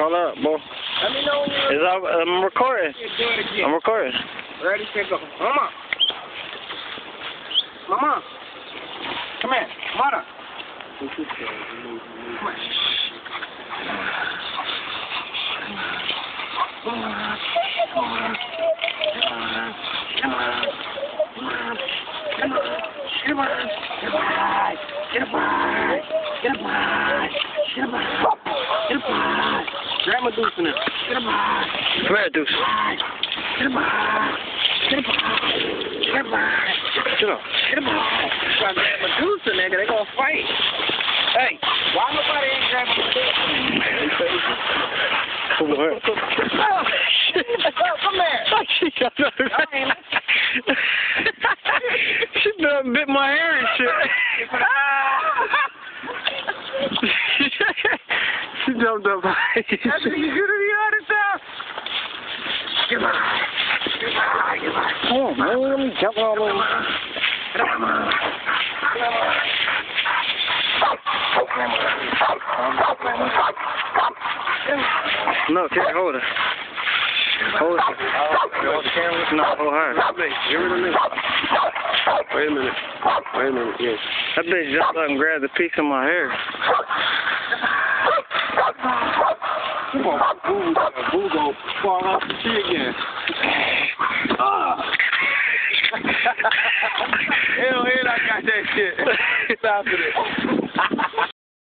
Call up, boy. Let me know when you're Is I, I'm recording. Do it again. I'm recording. Ready, set, go. Mama. Mama. Come here. Mother. Come on. Grandma Deuce there. Get a bye. Come here, Deuce. Get a bye. Get a bye. Get a bye. Get up. Get a bye. Got Grandma Deuce in there, they gonna fight. Hey, why nobody ain't Grandma Deuce? Come on. Oh, come here. she got ain't She done bit my hair and shit. She jumped up. That's what you do to me all the time. Goodbye. Goodbye. Goodbye. Come on, man. Let me jump all over. No, can't hold her. Hold her. Hold the camera. No, hold her. Wait, give it a minute. Wait a minute. Wait a minute. Yes. That bitch jumped up and grabbed a piece of my hair. On, boo. Boo gonna fall off the tree again. Ah. Hell, hell, I got that shit. Stop it.